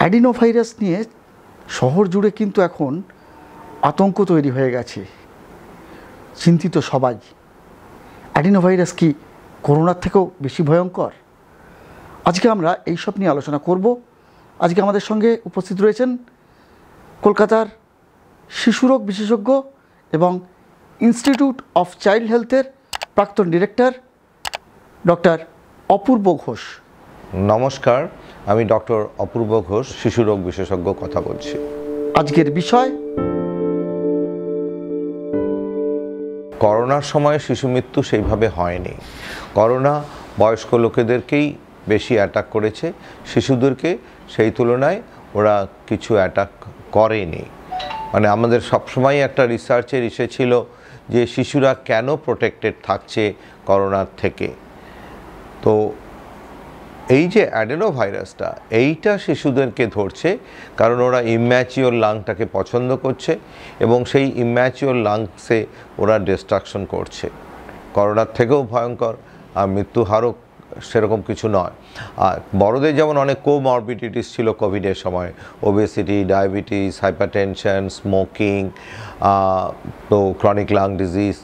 Adenovirus নিয়ে শহর জুড়ে কিন্তু এখন আতঙ্ক তৈরি হয়ে গেছে। চিন্তিত সবাই। অ্যাডিনোভাইরাস কি করোনার থেকেও বেশি ভয়ঙ্কর? আজকে আমরা এইসব নিয়ে আলোচনা করব। আজকে আমাদের সঙ্গে উপস্থিত রয়েছেন কলকাতার শিশুরোগ বিশেষজ্ঞ এবং ইনস্টিটিউট অফ চাইল্ড হেলথের প্রাক্তন ডিরেক্টর ডক্টর অপূর্ব ঘোষ। নমস্কার। আমি ডক্টর অপূর্ব ঘোষ শিশুরোগ বিশেষজ্ঞ কথা বলছি। আজকের বিষয়? করোনার সময় শিশু মৃত্যু সেইভাবে হয়নি। করোনা বয়স্ক লোকেদেরকেই বেশি অ্যাটাক করেছে। শিশুদেরকে সেই তুলনায় ওরা কিছু অ্যাটাক করেনি। মানে আমাদের সবসময় একটা রিসার্চের ইসে ছিল যে শিশুরা কেন প্রোটেক্টেড থাকছে করোনার থেকে। তো এই যে অ্যাডেনো ভাইরাসটা এইটা শিশুদেরকে ধরছে কারণ ওরা ইম্যাচিওর লাংটাকে পছন্দ করছে এবং সেই ইম্যাচিওর লাংসে ওরা ডিস্ট্রাকশন করছে। করোনার থেকেও ভয়ঙ্কর, আর মৃত্যু হারও সেরকম কিছু নয়। আর বড়দের যেমন অনেক কোমরবিডিটিস ছিল কোভিডের সময় ওবেসিটি ডায়াবেটিস হাইপারটেনশন স্মোকিং তো ক্রনিক লাং ডিজিজ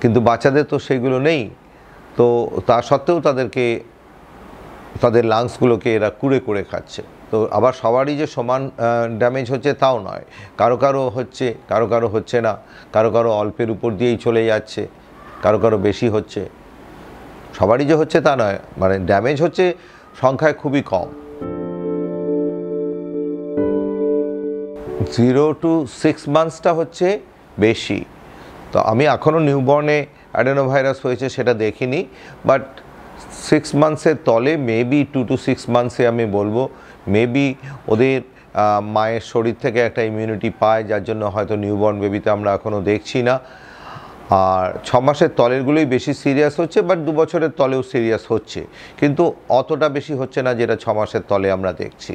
কিন্তু বাচ্চাদের তো সেগুলো নেই। তো তা সত্ত্বেও তাদেরকে তাদের লাংসগুলোকে এরা কুড়ে করে খাচ্ছে। তো আবার সবারই যে সমান ড্যামেজ হচ্ছে তাও নয়। কারও কারও হচ্ছে, কারও কারও হচ্ছে না। কারও কারও অল্পের উপর দিয়েই চলে যাচ্ছে। কারও কারও বেশি হচ্ছে। সবারই যে হচ্ছে তা নয়। মানে ড্যামেজ হচ্ছে সংখ্যায় খুবই কম। জিরো টু সিক্স মান্থসটা হচ্ছে বেশি। তো আমি এখনও নিউবর্নে অ্যাডেনোভাইরাস হয়েছে সেটা দেখিনি। বাট সিক্স মান্থসের তলে মেবি টু টু সিক্স মান্থসে আমি বলব মেবি ওদের মায়ের শরীর থেকে একটা ইমিউনিটি পায়, যার জন্য হয়তো নিউবর্ন বেবিতে আমরা এখনও দেখছি না। আর ছ মাসের তলেরগুলোই বেশি সিরিয়াস হচ্ছে বাট দু বছরের তলেও সিরিয়াস হচ্ছে। কিন্তু অতটা বেশি হচ্ছে না যেটা ছ মাসের তলে আমরা দেখছি।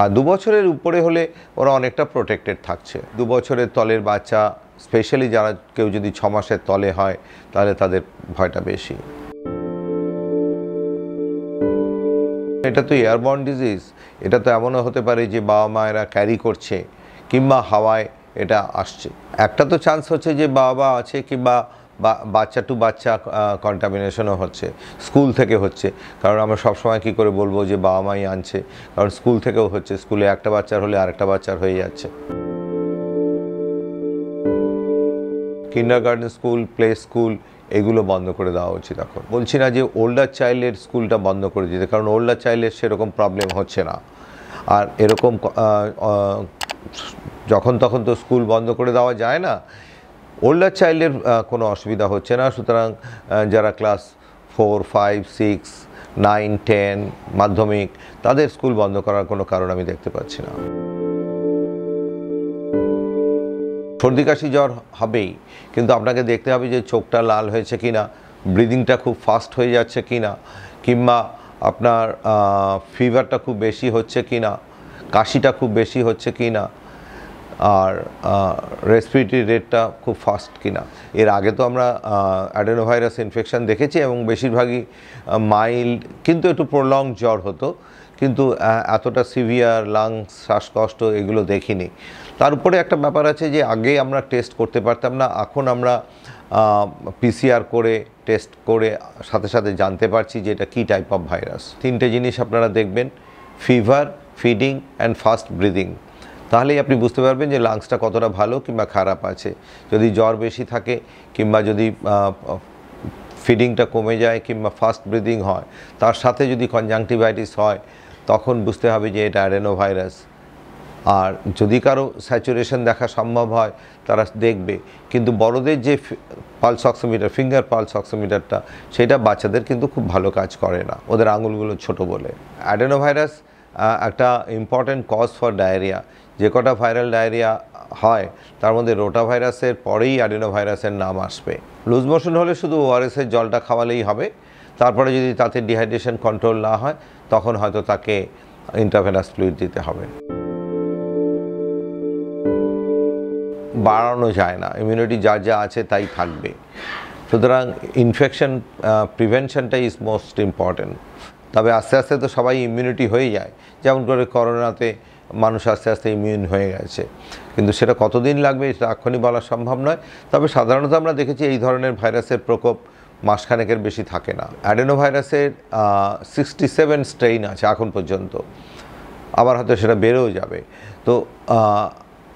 আর দু বছরের উপরে হলে ওরা অনেকটা প্রোটেক্টেড থাকছে। দু বছরের তলের বাচ্চা স্পেশালি যারা কেউ যদি ছ মাসের তলে হয়, তাহলে তাদের ভয়টা বেশি। এটা তো এয়ারবর্ন ডিজিজ এটা তো এমনও হতে পারে যে বাবা মায়েরা ক্যারি করছে, কিংবা হাওয়ায় এটা আসছে। একটা তো চান্স হচ্ছে যে বাবা আছে, কিংবা বাচ্চা টু বাচ্চা কন্টামিনেশনও হচ্ছে স্কুল থেকে হচ্ছে। কারণ আমরা সবসময় কি করে বলব যে বাবা মাই আনছে, কারণ স্কুল থেকেও হচ্ছে। স্কুলে একটা বাচ্চার হলে আরেকটা বাচ্চার হয়ে যাচ্ছে। Kindergarten school play school এগুলো বন্ধ করে দেওয়া উচিত এখন। বলছি না যে ওল্ডার চাইল্ডের স্কুলটা বন্ধ করে দিতে, কারণ ওল্ডার চাইল্ডের সেরকম প্রবলেম হচ্ছে না। আর এরকম যখন তখন তো স্কুল বন্ধ করে দেওয়া যায় না ওল্ডার চাইল্ডের কোনো অসুবিধা হচ্ছে না। সুতরাং যারা class four five six nine ten মাধ্যমিক, তাদের স্কুল বন্ধ করার কোনো কারণ আমি দেখতে পাচ্ছি না। সর্দি কাশি জ্বর হবেই, কিন্তু আপনাকে দেখতে হবে যে চোখটা লাল হয়েছে কি না ব্রিদিংটা খুব ফাস্ট হয়ে যাচ্ছে কি না কিংবা আপনার ফিভারটা খুব বেশি হচ্ছে কি না কাশিটা খুব বেশি হচ্ছে কি না আর রেসপিরেটরি রেটটা খুব ফাস্ট কিনা। এর আগে তো আমরা অ্যাডেনোভাইরাস ইনফেকশান দেখেছি এবং বেশিরভাগই মাইল্ড কিন্তু একটু প্রলং জ্বর হতো। কিন্তু এতটা সিভিয়ার লাংস শ্বাসকষ্ট এগুলো দেখিনি। তার উপরে একটা ব্যাপার আছে যে, আগে আমরা টেস্ট করতে পারতাম না, এখন আমরা পিসিআর করে টেস্ট করে, সাথে সাথে জানতে পারছি যে, এটা কী টাইপ অফ ভাইরাস তিনটে জিনিস আপনারা দেখবেন fever feeding and fast breathing তাহলেই আপনি বুঝতে পারবেন যে লাংসটা কতটা ভালো কিংবা খারাপ আছে। যদি জ্বর বেশি থাকে কিংবা যদি ফিডিংটা কমে যায় কিংবা ফাস্ট ব্রিদিং হয়, তার সাথে যদি কনজাংটিভাইটিস হয় তখন বুঝতে হবে যে এটা অ্যাডেনো ভাইরাস। আর যদি কারও স্যাচুরেশন দেখা সম্ভব হয়, তারা দেখবে। কিন্তু বড়দের যে পালস অক্সিমিটার, ফিঙ্গার পালস অক্সিমিটারটা, সেটা বাচ্চাদের কিন্তু খুব ভালো কাজ করে না। ওদের আঙুলগুলো ছোট বলে। অ্যাডেনো ভাইরাস একটা ইম্পর্ট্যান্ট কজ ফর ডায়রিয়া। যে কটা ভাইরাল ডায়রিয়া হয়, তার মধ্যে রোটা ভাইরাসের পরেই অ্যাডেনো ভাইরাসের নাম আসবে। লুজ মোশন হলে শুধু ওআরএসের জলটা খাওয়ালেই হবে। তারপরে যদি তাতে ডিহাইড্রেশন কন্ট্রোল না হয়, তখন হয়তো তাকে ইন্টারভেনাস ফ্লুইড দিতে হবে। বাড়ানো যায় না ইমিউনিটি যা যা আছে তাই থাকবে। সুতরাং ইনফেকশন প্রিভেনশনটা ইজ মোস্ট ইম্পর্ট্যান্ট তবে আস্তে আস্তে তো সবাই ইমিউনিটি হয়ে যায়। যেমন করে করোনাতে মানুষ আস্তে আস্তে ইমিউন হয়ে গেছে। কিন্তু সেটা কতদিন লাগবে, সেটা এখনই বলা সম্ভব নয়। তবে সাধারণত আমরা দেখেছি এই ধরনের ভাইরাসের প্রকোপ মাসখানেকের বেশি থাকে না। অ্যাডেনো ভাইরাসের সিক্সটি সেভেন স্ট্রেইন আছে এখন পর্যন্ত। আবার হয়তো সেটা বেড়েও যাবে। তো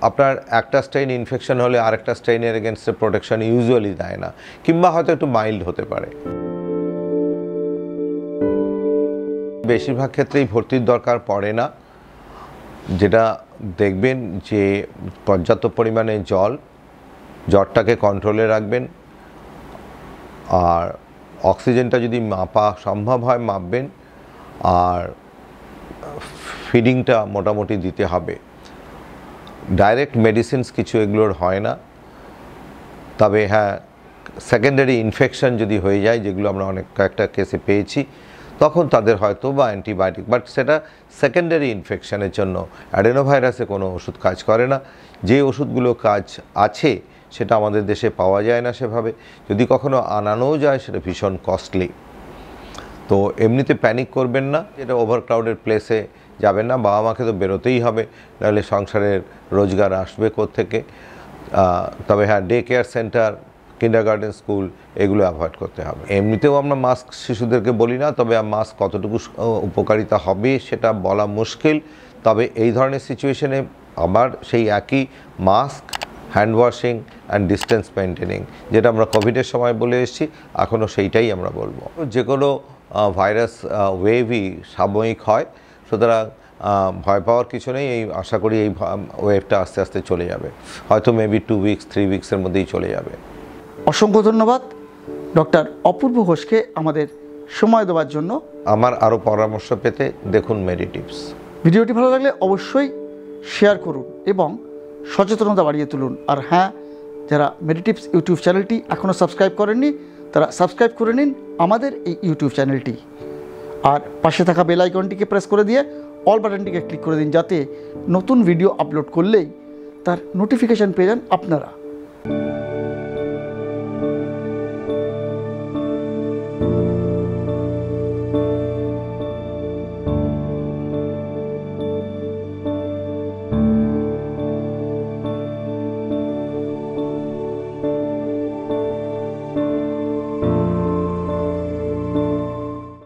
আপনার একটা স্ট্রেইন ইনফেকশন হলে আরেকটা স্ট্রেইনের এগেনস্টে প্রোটেকশন ইউজুয়ালি দেয় না, কিংবা হয়তো একটু মাইল্ড হতে পারে। বেশিরভাগ ক্ষেত্রেই ভর্তির দরকার পড়ে না। যেটা দেখবেন যে পর্যাপ্ত পরিমাণে জল, জ্বরটাকে কন্ট্রোলে রাখবেন। আর অক্সিজেনটা যদি মাপা সম্ভব হয় মাপবেন, আর ফিডিংটা মোটামুটি দিতে হবে। ডাইরেক্ট মেডিসিনস কিছু এগুলোর হয় না। তবে হ্যাঁ সেকেন্ডারি ইনফেকশন যদি হয়ে যায়, যেগুলো আমরা অনেক কয়েকটা কেসে পেয়েছি, তখন তাদের হয়তো বা অ্যান্টিবায়োটিক, বাট সেটা সেকেন্ডারি ইনফেকশনের জন্য। অ্যাডেনোভাইরাসে কোনো ওষুধ কাজ করে না। যে ওষুধগুলো কাজ আছে সেটা আমাদের দেশে পাওয়া যায় না সেভাবে। যদি কখনো আনানোও যায়, সেটা ভীষণ কস্টলি তো এমনিতে প্যানিক করবেন না, এটা ওভারক্রাউডেড প্লেসে যাবেন না, বাবা মাকে তো বেরোতেই হবে, নাহলে সংসারের রোজগার আসবে থেকে তবে হ্যাঁ day care centre kindergarten school এগুলো অ্যাভয়েড করতে হবে। এমনিতেও আমরা মাস্ক শিশুদেরকে বলি না, তবে মাস্ক কতটুকু উপকারিতা হবে সেটা বলা মুশকিল। তবে এই ধরনের সিচুয়েশনে আবার সেই একই mask hand washing and distance maintaining যেটা আমরা কোভিডের সময় বলে এসেছি এখনও সেইটাই আমরা বলব। যে কোনো ভাইরাস ওয়েভই সাময়িক হয় সুতরাং ভয় পাওয়ার কিছু নেই এই আশা করি এই ওয়েভটা আস্তে আস্তে চলে যাবে। হয়তো মেবি টু উইকস থ্রি উইকসের মধ্যেই চলে যাবে। অসংখ্য ধন্যবাদ। ডক্টর অপূর্ব ঘোষকে আমাদের সময় দেওয়ার জন্য। আমার আরও পরামর্শ পেতে দেখুন মেডিটিভস ভিডিওটি ভালো লাগলে অবশ্যই শেয়ার করুন এবং সচেতনতা বাড়িয়ে তুলুন। আর হ্যাঁ যারা মেডিটিপস ইউটিউব চ্যানেলটি এখনও সাবস্ক্রাইব করেননি, তারা সাবস্ক্রাইব করে নিন আমাদের এই ইউটিউব চ্যানেলটি। আর পাশে থাকা বেল আইকনটিকে প্রেস করে দিয়ে অল বাটনটিকে ক্লিক করে দিন, যাতে নতুন ভিডিও আপলোড করলেই তার নোটিফিকেশান পেয়ে যান আপনারা।